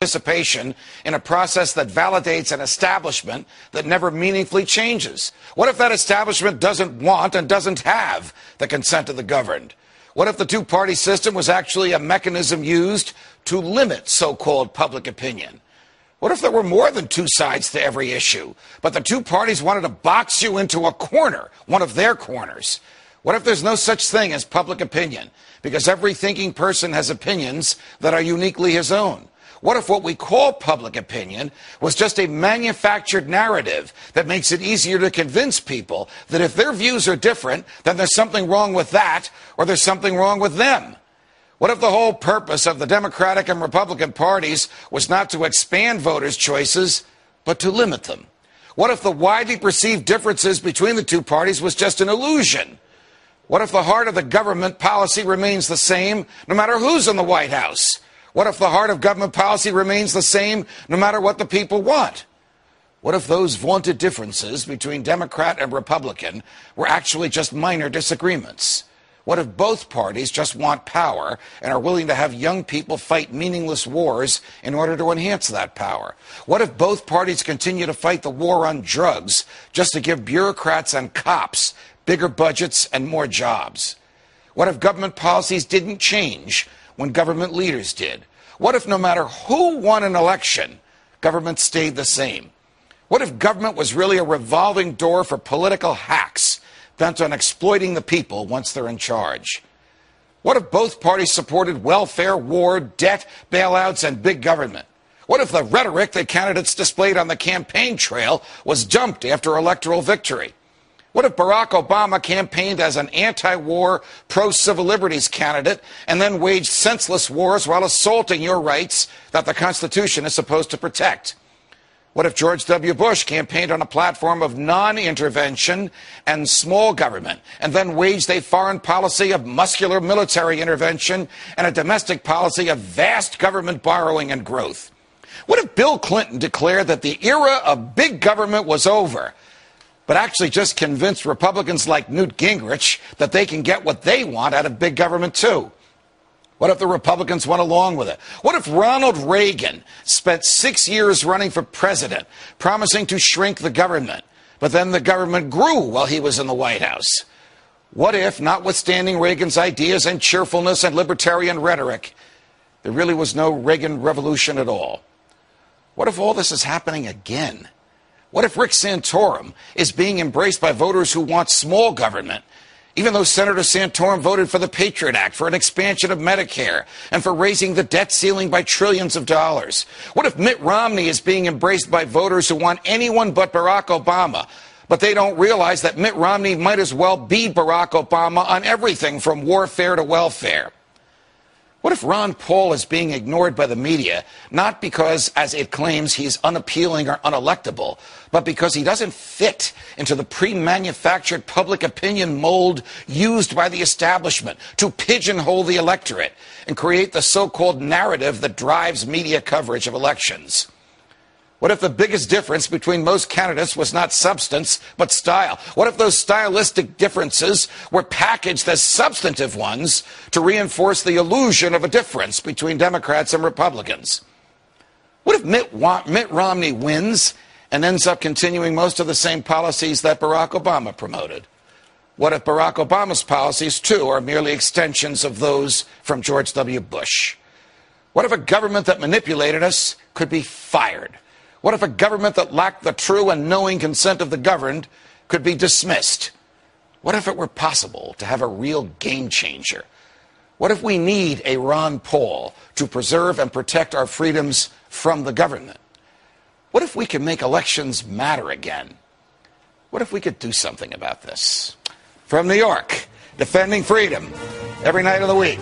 participation in a process that validates an establishment that never meaningfully changes? What if that establishment doesn't want and doesn't have the consent of the governed? What if the two party system was actually a mechanism used to limit so called public opinion? What if there were more than two sides to every issue, but the two parties wanted to box you into a corner, one of their corners? What if there's no such thing as public opinion? Because every thinking person has opinions that are uniquely his own. What if what we call public opinion was just a manufactured narrative that makes it easier to convince people that if their views are different, then there's something wrong with that or there's something wrong with them? What if the whole purpose of the Democratic and Republican parties was not to expand voters' choices, but to limit them? What if the widely perceived differences between the two parties was just an illusion? What if the heart of the government policy remains the same no matter who's in the White House? What if the heart of government policy remains the same no matter what the people want? What if those vaunted differences between Democrat and Republican were actually just minor disagreements? What if both parties just want power and are willing to have young people fight meaningless wars in order to enhance that power? What if both parties continue to fight the war on drugs just to give bureaucrats and cops bigger budgets, and more jobs? What if government policies didn't change when government leaders did? What if no matter who won an election, government stayed the same? What if government was really a revolving door for political hacks bent on exploiting the people once they're in charge? What if both parties supported welfare, war, debt, bailouts, and big government? What if the rhetoric that candidates displayed on the campaign trail was dumped after electoral victory? What if Barack Obama campaigned as an anti war, pro civil liberties candidate and then waged senseless wars while assaulting your rights that the Constitution is supposed to protect? What if George W. Bush campaigned on a platform of non intervention and small government and then waged a foreign policy of muscular military intervention and a domestic policy of vast government borrowing and growth? What if Bill Clinton declared that the era of big government was over? But actually just convinced Republicans like Newt Gingrich that they can get what they want out of big government too. What if the Republicans went along with it? What if Ronald Reagan spent six years running for president, promising to shrink the government, but then the government grew while he was in the White House? What if, notwithstanding Reagan's ideas and cheerfulness and libertarian rhetoric, there really was no Reagan revolution at all? What if all this is happening again? What if Rick Santorum is being embraced by voters who want small government? Even though Senator Santorum voted for the Patriot Act, for an expansion of Medicare, and for raising the debt ceiling by trillions of dollars? What if Mitt Romney is being embraced by voters who want anyone but Barack Obama? But they don't realize that Mitt Romney might as well be Barack Obama on everything from warfare to welfare. What if Ron Paul is being ignored by the media, not because, as it claims, he's unappealing or unelectable, but because he doesn't fit into the pre manufactured public opinion mold used by the establishment to pigeonhole the electorate and create the so called narrative that drives media coverage of elections? What if the biggest difference between most candidates was not substance, but style? What if those stylistic differences were packaged as substantive ones to reinforce the illusion of a difference between Democrats and Republicans? What if Mitt, Mitt Romney wins and ends up continuing most of the same policies that Barack Obama promoted? What if Barack Obama's policies, too, are merely extensions of those from George W. Bush? What if a government that manipulated us could be fired? What if a government that lacked the true and knowing consent of the governed could be dismissed? What if it were possible to have a real game changer? What if we need a Ron Paul to preserve and protect our freedoms from the government? What if we could make elections matter again? What if we could do something about this? From New York, defending freedom every night of the week.